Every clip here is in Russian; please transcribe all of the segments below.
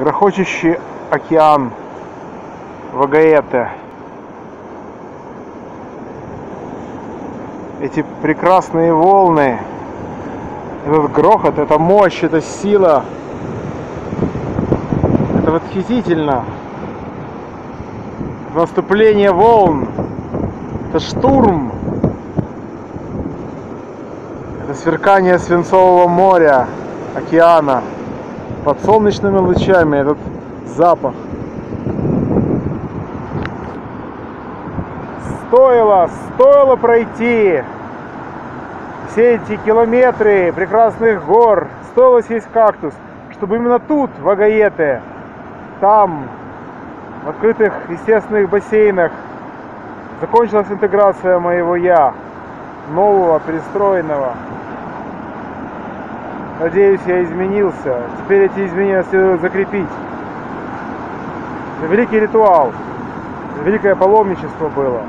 грохочущий океан Вагаэте. Эти прекрасные волны, этот грохот, это мощь, это сила. Это восхитительно. Наступление волн. Это штурм. Это сверкание свинцового моря, океана. Под солнечными лучами этот запах. Стоило, стоило пройти все эти километры прекрасных гор, стоило съесть кактус, чтобы именно тут, в Агаете, там, в открытых естественных бассейнах, закончилась интеграция моего я, нового, перестроенного. Надеюсь, я изменился. Теперь эти изменения следует закрепить. Великий ритуал, великое паломничество было.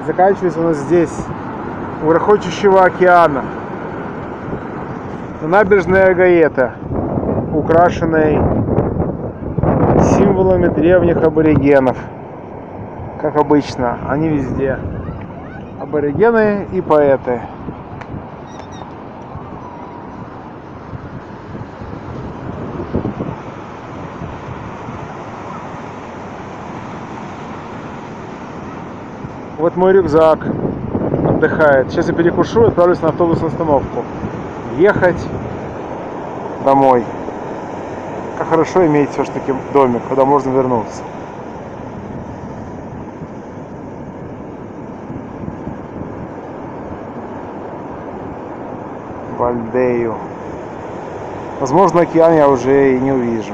И заканчивается нас здесь, у грохочущего океана, на набережной Агаета, украшенной символами древних аборигенов. Как обычно, они везде. Аборигены и поэты. Вот мой рюкзак отдыхает. Сейчас я перекушу и отправлюсь на автобусную остановку. Ехать домой. Как хорошо иметь все-таки домик, куда можно вернуться. Вальдею. Возможно, океан я уже и не увижу.